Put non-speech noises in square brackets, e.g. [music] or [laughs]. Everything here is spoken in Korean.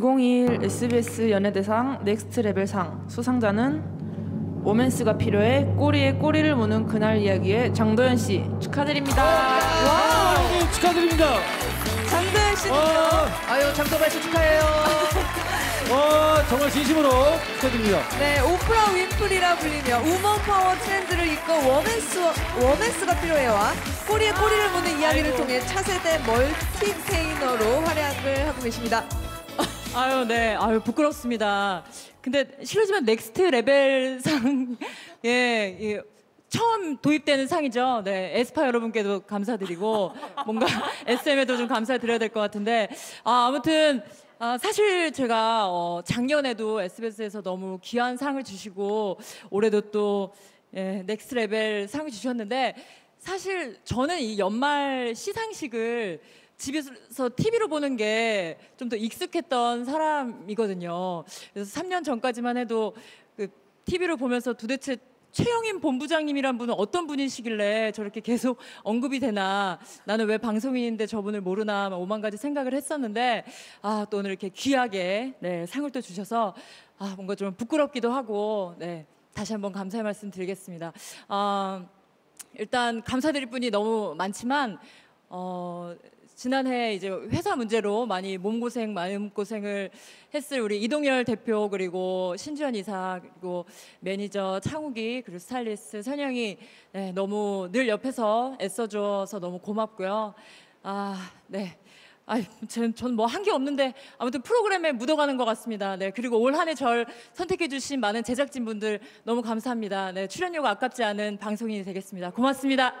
2021 SBS 연예대상 Next Level상 수상자는 워맨스가 필요해 꼬리에 꼬리를 무는 그날 이야기의 장도연 씨 축하드립니다. 와, 형님 축하드립니다. 장도연 씨는요? 와, 아유 장도연 씨 축하해요. 와, 정말 진심으로 축하드립니다. 네, 오프라 윈프리라 불리며 우먼 파워 트렌드를 이끌 워맨스, 워맨스가 필요해와 꼬리에 꼬리를 무는 이야기를 통해 차세대 멀티테이너로 활약을 하고 계십니다. 아유, 네. 아유, 부끄럽습니다. 근데 실례지만 Next Level 상, 예, 예, 처음 도입되는 상이죠. 네. 에스파 여러분께도 감사드리고, 뭔가 [laughs] SM에도 좀 감사드려야 될 것 같은데, 아, 아무튼, 아, 사실 제가 어, 작년에도 SBS에서 너무 귀한 상을 주시고, 올해도 또, 예, Next Level 상을 주셨는데, 사실 저는 이 연말 시상식을 집에서 TV로 보는 게 좀 더 익숙했던 사람이거든요. 그래서 3년 전까지만 해도 그 TV로 보면서 도대체 최영임 본부장님이란 분은 어떤 분이시길래 저렇게 계속 언급이 되나 나는 왜 방송인인데 저분을 모르나 막 오만 가지 생각을 했었는데 아 또 오늘 이렇게 귀하게 네, 상을 또 주셔서 아 뭔가 좀 부끄럽기도 하고 네 다시 한번 감사의 말씀 드리겠습니다. 아 일단 감사드릴 분이 너무 많지만 어, 지난해 이제 회사 문제로 많이 몸고생, 마음고생을 했을 우리 이동열 대표 그리고 신주현 이사 그리고 매니저 창욱이 그리고 스타일리스트 선영이 네, 너무 늘 옆에서 애써줘서 너무 고맙고요. 아, 네. 아, 전뭐 한 게 없는데 아무튼 프로그램에 묻어가는 것 같습니다. 네, 그리고 올 한 해 절 선택해주신 많은 제작진 분들 너무 감사합니다. 네, 출연료가 아깝지 않은 방송인이 되겠습니다. 고맙습니다.